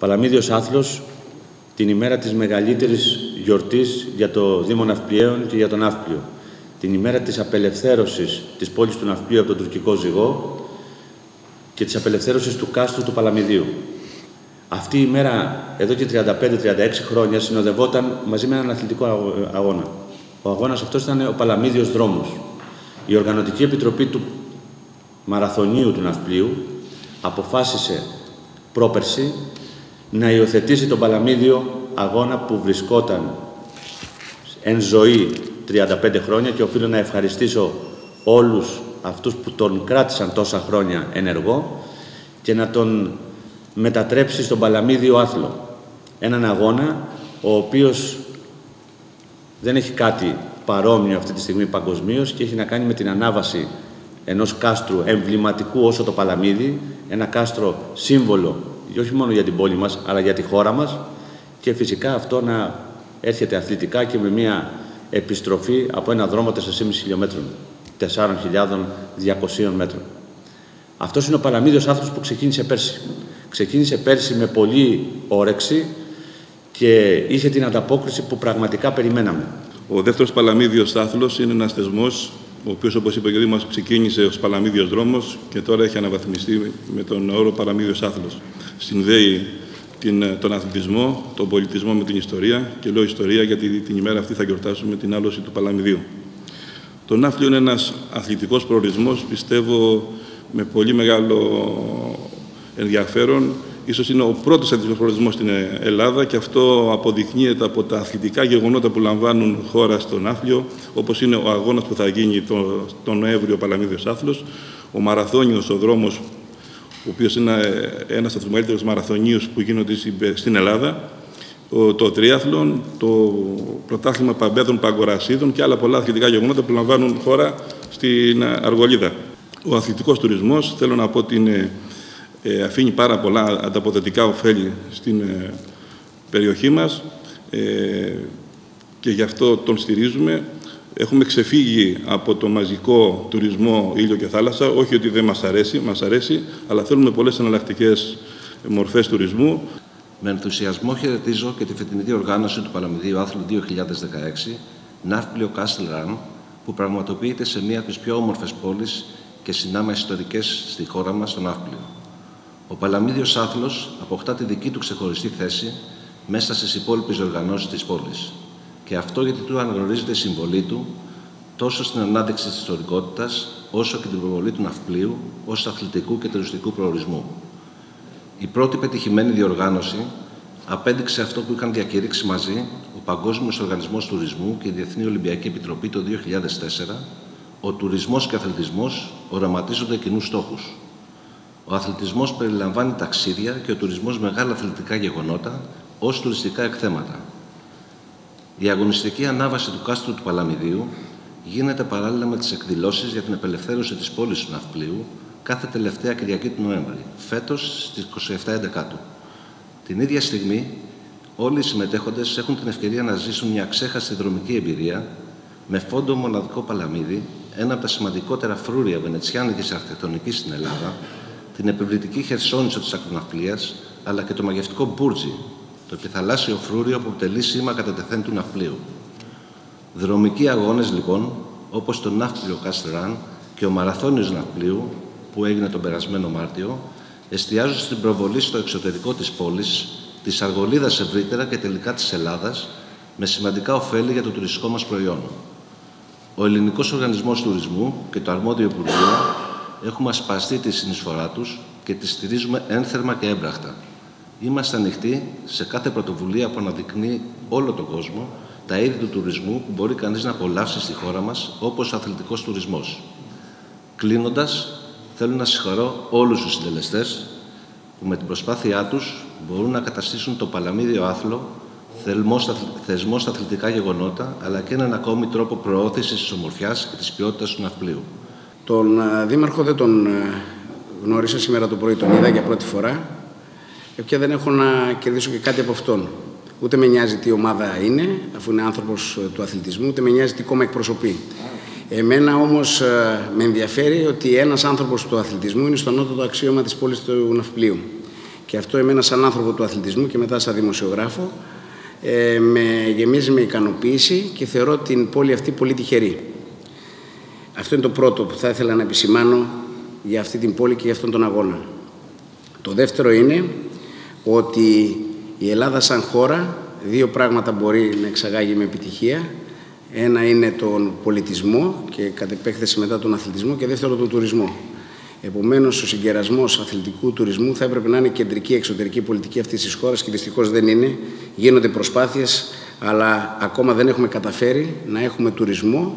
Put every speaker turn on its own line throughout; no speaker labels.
Παλαμίδιος Άθλος την ημέρα της μεγαλύτερης γιορτής για το Δήμο Ναυπλιαίων και για τον Ναύπλιο. Την ημέρα της απελευθέρωσης της πόλης του Ναυπλίου από τον τουρκικό ζυγό και της απελευθέρωσης του κάστρου του Παλαμιδίου. Αυτή η μέρα, εδώ και 35-36 χρόνια, συνοδευόταν μαζί με έναν αθλητικό αγώνα. Ο αγώνας αυτός ήταν ο Παλαμίδιος Δρόμος. Η Οργανωτική Επιτροπή του Μαραθωνίου του Ναυπλίου αποφάσισε πρόπερση να υιοθετήσει τον Παλαμίδιο αγώνα που βρισκόταν εν ζωή 35 χρόνια και οφείλω να ευχαριστήσω όλους αυτούς που τον κράτησαν τόσα χρόνια ενεργό και να τον μετατρέψει στον Παλαμίδιο άθλο. Έναν αγώνα ο οποίος δεν έχει κάτι παρόμοιο αυτή τη στιγμή παγκοσμίως και έχει να κάνει με την ανάβαση ενός κάστρου εμβληματικού όσο το Παλαμίδι, ένα κάστρο σύμβολο όχι μόνο για την πόλη μας, αλλά για τη χώρα μας και φυσικά αυτό να έρχεται αθλητικά και με μια επιστροφή από ένα δρόμο 4,5 χιλιόμετρων, 4.200 μέτρων. Αυτός είναι ο Παλαμίδιος άνθρωπος που ξεκίνησε πέρσι. Ξεκίνησε πέρσι με πολύ όρεξη και είχε την ανταπόκριση που πραγματικά περιμέναμε.
Ο δεύτερος Παλαμίδιος Άθλος είναι ένας θεσμός ο οποίος, όπως είπε ο κ. μας, ξεκίνησε ως Παλαμίδιος δρόμος και τώρα έχει αναβαθμιστεί με τον όρο Παλαμίδιος Άθλος. Συνδέει την, τον αθλητισμό, τον πολιτισμό με την ιστορία και λέω ιστορία γιατί την ημέρα αυτή θα γιορτάσουμε την άλωση του Παλαμιδίου. Το Ναύπλιο είναι ένας αθλητικός προορισμός, πιστεύω, με πολύ μεγάλο ενδιαφέρον ίσως είναι ο πρώτος αθλητικός προορισμός στην Ελλάδα και αυτό αποδεικνύεται από τα αθλητικά γεγονότα που λαμβάνουν χώρα στον Άφλιο, όπως είναι ο αγώνας που θα γίνει τον το Νοέμβριο Παλαμίδιος Άθλος, ο Μαραθώνιος, ο δρόμος, ο οποίος είναι ένας από τους μεγαλύτερους μαραθωνίους που γίνονται στην Ελλάδα, το τριάθλον, το πρωτάθλημα παμπέδων παγκορασίδων και άλλα πολλά αθλητικά γεγονότα που λαμβάνουν χώρα στην Αργολίδα. Ο αθλητικός τουρισμός, θέλω να πω ότι είναι ε, αφήνει πάρα πολλά ανταποδοτικά ωφέλη στην ε, περιοχή μας ε, και γι' αυτό τον στηρίζουμε. Έχουμε ξεφύγει από το μαζικό τουρισμό ήλιο και θάλασσα, όχι ότι δεν μας αρέσει, μας αρέσει, αλλά θέλουμε πολλές εναλλακτικές μορφές τουρισμού.
Με ενθουσιασμό χαιρετίζω και τη φετινή οργάνωση του Παλαμιδίου Άθλου 2016, Ναύπλιο Castle Run, που πραγματοποιείται σε μία από τις πιο όμορφες πόλεις και συνάμα ιστορικές στη χώρα μας, στο Ναύπλιο. Ο Παλαμίδιος Άθλος αποκτά τη δική του ξεχωριστή θέση μέσα στις υπόλοιπες οργανώσεις της πόλης. Και αυτό γιατί του αναγνωρίζεται η συμβολή του τόσο στην ανάδειξη της ιστορικότητας, όσο και την προβολή του ναυπλίου ως αθλητικού και τουριστικού προορισμού. Η πρώτη πετυχημένη διοργάνωση απέδειξε αυτό που είχαν διακηρύξει μαζί ο Παγκόσμιος Οργανισμός Τουρισμού και η Διεθνή Ολυμπιακή Επιτροπή το 2004, ο τουρισμός και ο αθλητισμός οραματίζονται κοινούς στόχους. Ο αθλητισμός περιλαμβάνει ταξίδια και ο τουρισμός μεγάλα αθλητικά γεγονότα ως τουριστικά εκθέματα. Η αγωνιστική ανάβαση του κάστρου του Παλαμιδίου γίνεται παράλληλα με τις εκδηλώσεις για την απελευθέρωση της πόλης του Ναυπλίου κάθε τελευταία Κυριακή του Νοέμβρη, φέτος στις 27 Εντεκάτου. Την ίδια στιγμή, όλοι οι συμμετέχοντες έχουν την ευκαιρία να ζήσουν μια ξέχαστη δρομική εμπειρία με φόντο μοναδικό Παλαμίδι, ένα από τα σημαντικότερα φρούρια βενετσιάνικης αρχιτεκτονικής στην Ελλάδα, την επιβλητική χερσόνησο της ακτοναυπλίας, αλλά και το μαγευτικό Μπούρτζι, το επιθαλάσσιο φρούριο που αποτελεί σήμα κατά τεθέν του ναυπλίου. Δρομικοί αγώνες, λοιπόν, όπως το ναύπλιο Καστράν και ο μαραθώνιος ναυπλίου, που έγινε τον περασμένο Μάρτιο, εστιάζουν στην προβολή στο εξωτερικό της πόλης, της Αργολίδας ευρύτερα και τελικά της Ελλάδας, με σημαντικά ωφέλη για το τουριστικό μας προϊόν. Ο Ελληνικός Οργανισμός Τουρισμού και το Αρμόδιο Υπουργείο έχουμε ασπαστεί τη συνεισφορά τους και τη στηρίζουμε ένθερμα και έμπραχτα. Είμαστε ανοιχτοί σε κάθε πρωτοβουλία που αναδεικνύει όλο τον κόσμο τα είδη του τουρισμού που μπορεί κανείς να απολαύσει στη χώρα μας, όπως ο αθλητικός τουρισμός. Κλείνοντας, θέλω να συγχαρώ όλους τους συντελεστές που με την προσπάθειά τους μπορούν να καταστήσουν το Παλαμίδιο Άθλο θεσμός στα αθλητικά γεγονότα, αλλά και έναν ακόμη τρόπο προώθησης της ομορφιάς και της ποιότητας του ναυπλίου.
Τον ε, Δήμαρχο δεν τον ε, γνώρισα σήμερα το πρωί, τον είδα για πρώτη φορά και δεν έχω να κερδίσω και κάτι από αυτόν. Ούτε με νοιάζει τι ομάδα είναι, αφού είναι άνθρωπος ε, του αθλητισμού, ούτε με νοιάζει τι κόμμα εκπροσωπεί. Εμένα όμως με ενδιαφέρει ότι ένας άνθρωπος του αθλητισμού είναι στο νότο το αξίωμα της πόλης του Ναυπλίου. Και αυτό εμένα σαν άνθρωπο του αθλητισμού και μετά σαν δημοσιογράφο ε, με γεμίζει με ικανοποίηση και θεωρώ την πόλη αυτή πολύ τυχερή. Αυτό είναι το πρώτο που θα ήθελα να επισημάνω για αυτή την πόλη και για αυτόν τον αγώνα. Το δεύτερο είναι ότι η Ελλάδα σαν χώρα δύο πράγματα μπορεί να εξαγάγει με επιτυχία. Ένα είναι τον πολιτισμό και κατ' επέκταση μετά τον αθλητισμό και δεύτερο τον τουρισμό. Επομένως, ο συγκερασμός αθλητικού τουρισμού θα έπρεπε να είναι κεντρική εξωτερική πολιτική αυτής της χώρας και δυστυχώς δεν είναι. Γίνονται προσπάθειες, αλλά ακόμα δεν έχουμε καταφέρει να έχουμε τουρισμό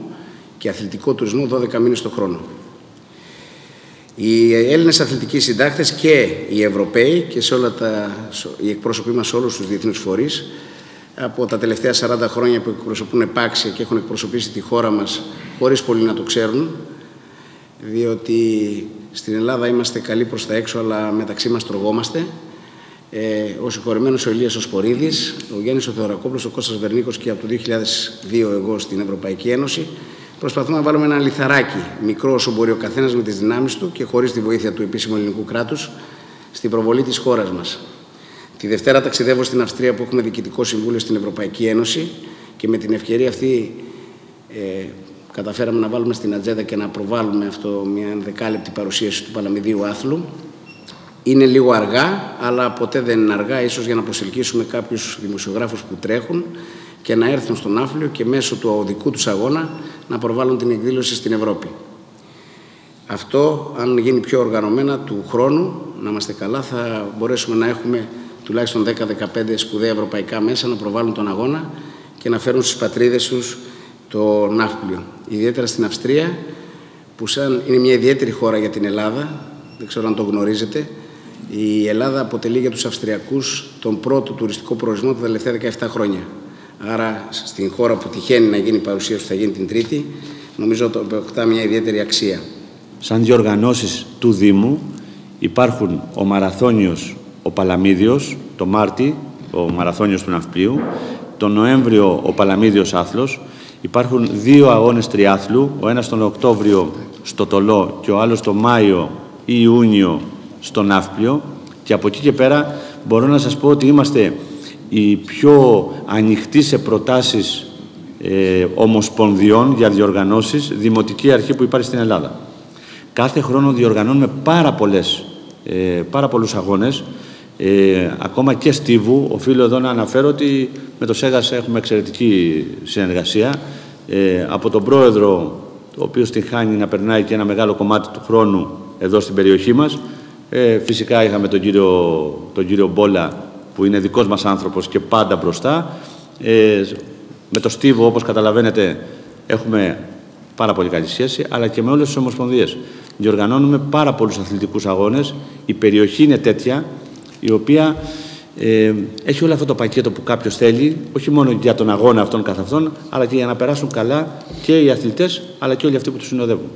και αθλητικό τουρισμό 12 μήνες το χρόνο. Οι Έλληνες αθλητικοί συντάκτες και οι Ευρωπαίοι και σε όλα τα, οι εκπρόσωποι μας σε όλους τους διεθνούς φορείς από τα τελευταία 40 χρόνια που εκπροσωπούν επάξια και έχουν εκπροσωπήσει τη χώρα μας χωρίς πολύ να το ξέρουν διότι στην Ελλάδα είμαστε καλοί προς τα έξω αλλά μεταξύ μας τρογόμαστε. Ε, ο συγχωρημένος ο Ηλίας Οσπορίδης, ο Γιάννης ο Θεορακόπουλος, ο Κώστας Βερνίκος και από το 2002 εγώ στην Ευρωπαϊκή Ένωση Προσπαθούμε να βάλουμε ένα λιθαράκι, μικρό όσο μπορεί ο καθένας με τις δυνάμεις του και χωρίς τη βοήθεια του επίσημου ελληνικού κράτους, στην προβολή της χώρας μας. Τη Δευτέρα ταξιδεύω στην Αυστρία που έχουμε διοικητικό συμβούλιο στην Ευρωπαϊκή Ένωση και με την ευκαιρία αυτή ε, καταφέραμε να βάλουμε στην ατζέντα και να προβάλλουμε αυτό μια δεκάλεπτη παρουσίαση του Παλαμιδίου Άθλου. Είναι λίγο αργά, αλλά ποτέ δεν είναι αργά, ίσως για να προσελκύσουμε κάποιους δημοσιογράφους που τρέχουν και να έρθουν στον Άφλιο και μέσω του οδικού τους αγώνα να προβάλλουν την εκδήλωση στην Ευρώπη. Αυτό, αν γίνει πιο οργανωμένα του χρόνου, να είμαστε καλά, θα μπορέσουμε να έχουμε τουλάχιστον 10-15 σπουδαία ευρωπαϊκά μέσα να προβάλλουν τον αγώνα και να φέρουν στις πατρίδες τους το ναύπλιο. Ιδιαίτερα στην Αυστρία, που σαν είναι μια ιδιαίτερη χώρα για την Ελλάδα, δεν ξέρω αν το γνωρίζετε, η Ελλάδα αποτελεί για τους Αυστριακούς τον πρώτο τουριστικό προορισμό τα τελευταία 17 χρόνια. Άρα στην χώρα που τυχαίνει να γίνει η παρουσίαση που θα γίνει την Τρίτη, νομίζω ότι αποκτά μια ιδιαίτερη αξία.
Σαν διοργανώσεις του Δήμου υπάρχουν ο Μαραθώνιος ο Παλαμίδιος, το Μάρτι, ο Μαραθώνιος του Ναυπλίου, το Νοέμβριο ο Παλαμίδιος Άθλος. Υπάρχουν δύο αγώνες τριάθλου, ο ένας τον Οκτώβριο στο Τολό και ο άλλος τον Μάιο ή Ιούνιο στο Ναύπλιο. Και από εκεί και πέρα μπορώ να σας πω ότι είμαστε η πιο ανοιχτή σε προτάσεις ε, ομοσπονδιών για διοργανώσεις δημοτική αρχή που υπάρχει στην Ελλάδα. Κάθε χρόνο διοργανώνουμε πάρα, πολλές, ε, πάρα πολλούς αγώνες, ε, ακόμα και στίβου. Οφείλω εδώ να αναφέρω ότι με το ΣΕΓΑΣ έχουμε εξαιρετική συνεργασία. Ε, από τον πρόεδρο, ο οποίος την χάνει να περνάει και ένα μεγάλο κομμάτι του χρόνου εδώ στην περιοχή μας. Ε, φυσικά είχαμε τον κύριο, τον κύριο Μπόλα, που είναι δικός μας άνθρωπος και πάντα μπροστά. Ε, με το Στίβο, όπως καταλαβαίνετε, έχουμε πάρα πολύ καλή σχέση, αλλά και με όλες τις ομοσπονδίες. Διοργανώνουμε πάρα πολλούς αθλητικούς αγώνες. Η περιοχή είναι τέτοια, η οποία ε, έχει όλο αυτό το πακέτο που κάποιος θέλει, όχι μόνο για τον αγώνα αυτόν καθ' αυτόν, αλλά και για να περάσουν καλά και οι αθλητές, αλλά και όλοι αυτοί που τους συνοδεύουν.